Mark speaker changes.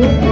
Speaker 1: you.